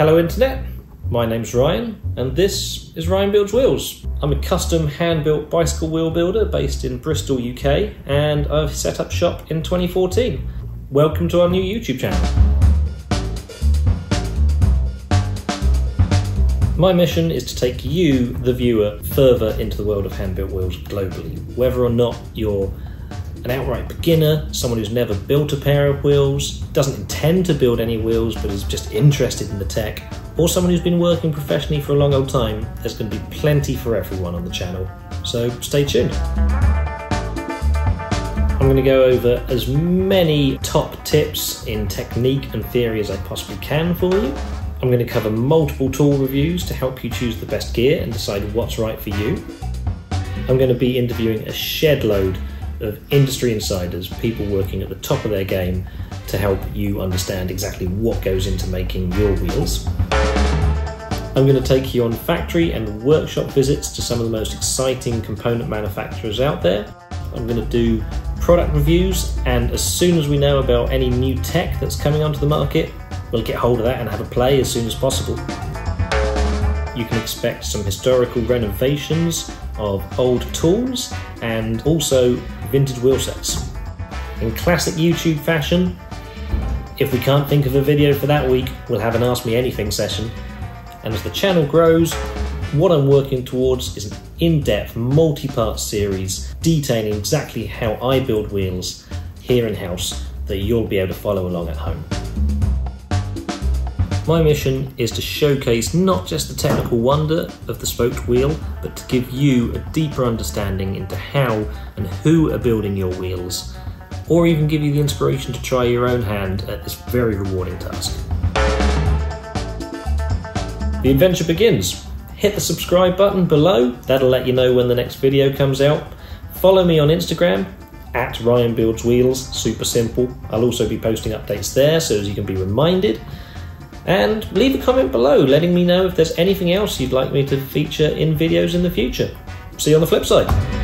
Hello Internet, my name's Ryan and this is Ryan Builds Wheels. I'm a custom hand-built bicycle wheel builder based in Bristol, UK and I've set up shop in 2014. Welcome to our new YouTube channel. My mission is to take you, the viewer, further into the world of hand-built wheels globally, whether or not you're an outright beginner, someone who's never built a pair of wheels, doesn't intend to build any wheels but is just interested in the tech, or someone who's been working professionally for a long old time, there's going to be plenty for everyone on the channel. So stay tuned. I'm going to go over as many top tips in technique and theory as I possibly can for you. I'm going to cover multiple tool reviews to help you choose the best gear and decide what's right for you. I'm going to be interviewing a shed load of industry insiders, people working at the top of their game to help you understand exactly what goes into making your wheels. I'm going to take you on factory and workshop visits to some of the most exciting component manufacturers out there. I'm going to do product reviews, and as soon as we know about any new tech that's coming onto the market, we'll get hold of that and have a play as soon as possible. You can expect some historical renovations of old tools and also vintage wheel sets. In classic YouTube fashion, if we can't think of a video for that week, we'll have an Ask Me Anything session. And as the channel grows, what I'm working towards is an in-depth, multi-part series detailing exactly how I build wheels here in-house that you'll be able to follow along at home. My mission is to showcase not just the technical wonder of the spoked wheel, but to give you a deeper understanding into how and who are building your wheels, or even give you the inspiration to try your own hand at this very rewarding task. The adventure begins. Hit the subscribe button below, that'll let you know when the next video comes out. Follow me on Instagram at Ryan Builds Wheels, super simple. I'll also be posting updates there so as you can be reminded. And leave a comment below letting me know if there's anything else you'd like me to feature in videos in the future. See you on the flip side.